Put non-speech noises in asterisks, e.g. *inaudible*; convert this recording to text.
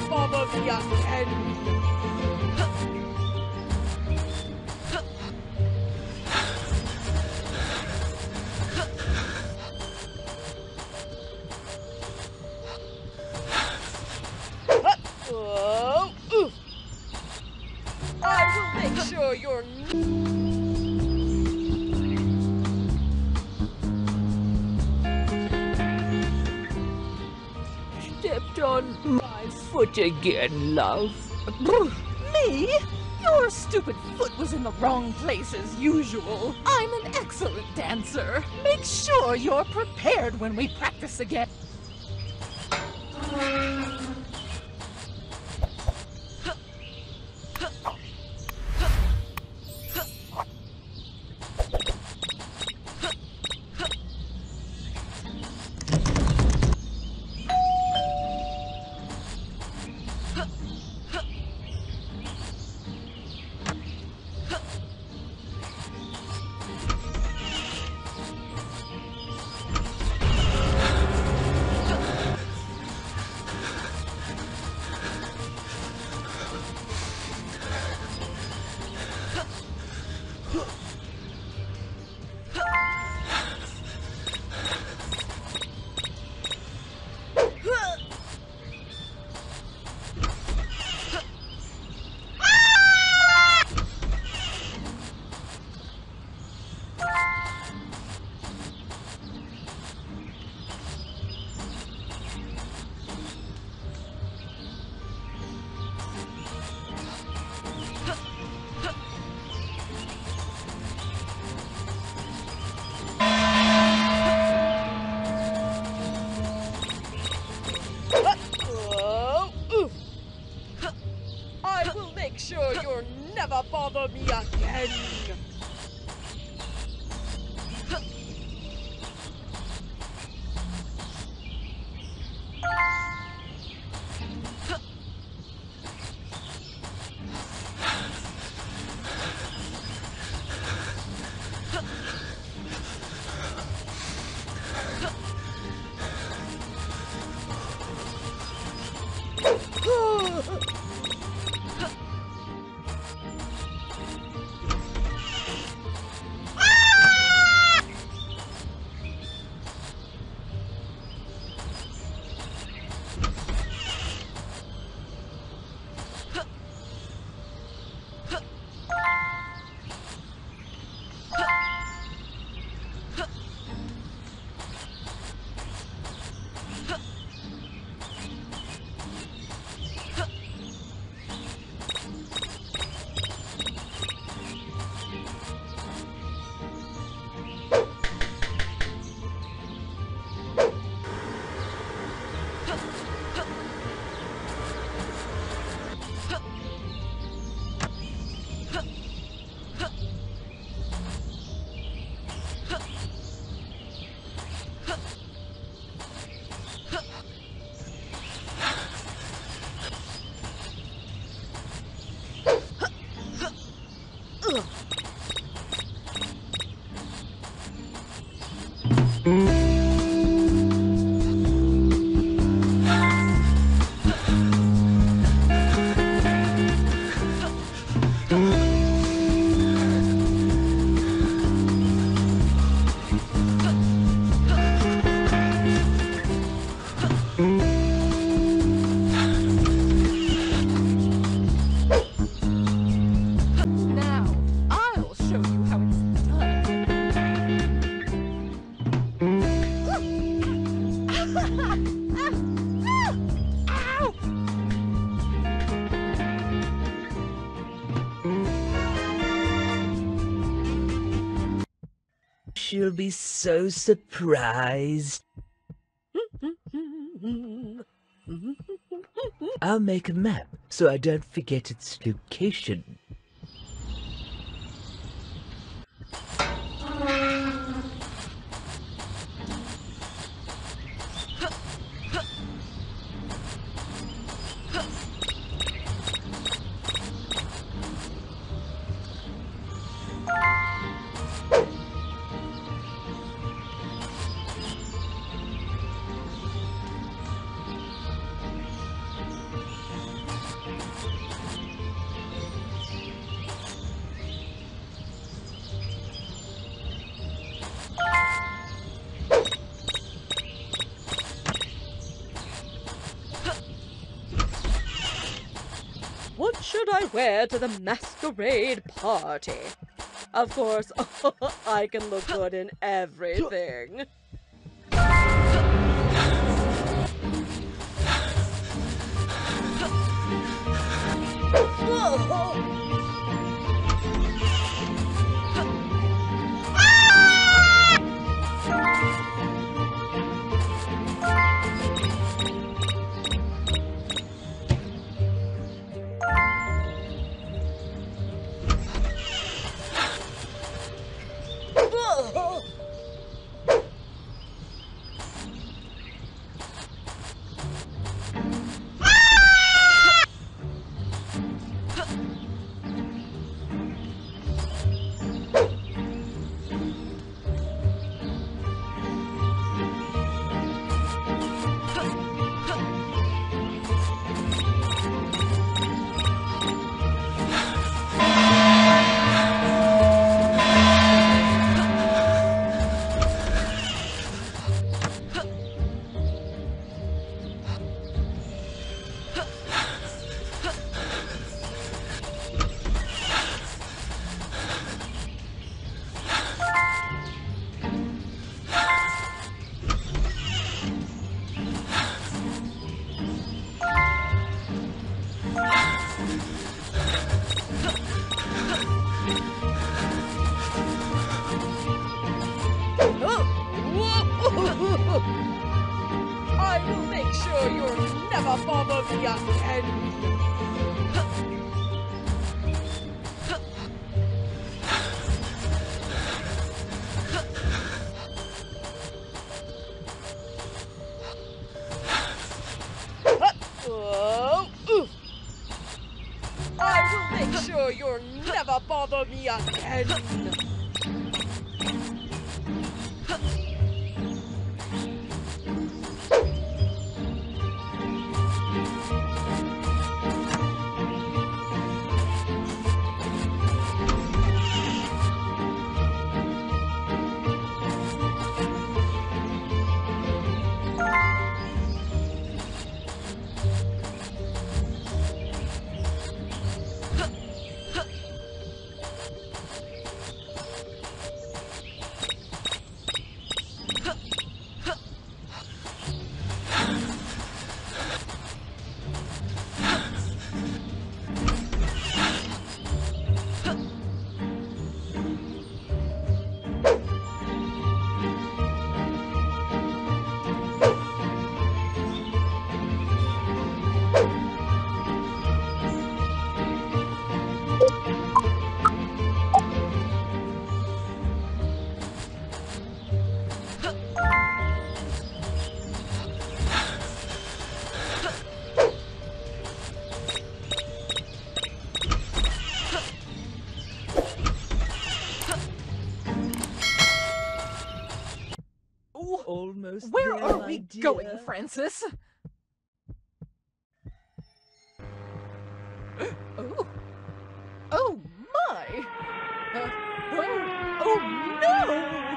me again. Oh. I will make sure you're stepped on foot again, love. Me? Your stupid foot was in the wrong place as usual. I'm an excellent dancer. Make sure you're prepared when we practice again. Never bother me again. She'll be so surprised. I'll make a map so I don't forget its location. I wear to the masquerade party? Of course, *laughs* I can look good in everything. Sure you'll never bother me again. Oh. I will make sure you'll never bother me again. almost Where there, are we dear? going, Francis? *gasps* oh. Oh my! Uh, oh, oh no!